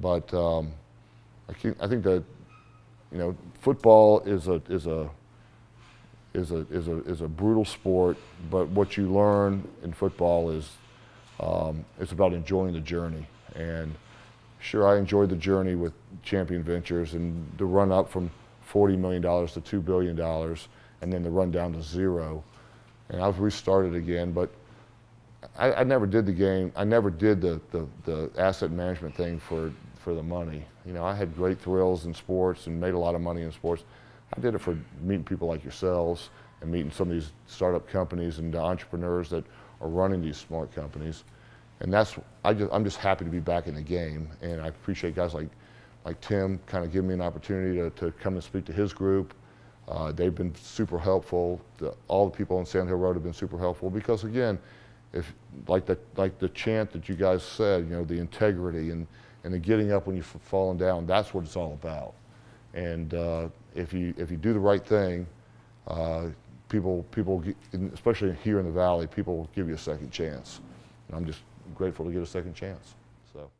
But um, I, think, I think that you know football is a is a is a is a is a brutal sport. But what you learn in football is um, it's about enjoying the journey. And sure, I enjoyed the journey with Champion Ventures and the run up from $40 million to $2 billion and then the run down to zero. And I've restarted again, but I, I never did the game. I never did the, the, the, asset management thing for, for the money. You know, I had great thrills in sports and made a lot of money in sports. I did it for meeting people like yourselves and meeting some of these startup companies and the entrepreneurs that are running these smart companies. And that's, I just, I'm just happy to be back in the game. And I appreciate guys like, like Tim kind of giving me an opportunity to, to come and speak to his group. Uh, they've been super helpful. The, all the people on Sand Hill Road have been super helpful because again, if like the like the chant that you guys said, you know, the integrity and and the getting up when you've fallen down, that's what it's all about. And uh, if you if you do the right thing, uh, people people especially here in the valley, people will give you a second chance. And I'm just grateful to get a second chance. So.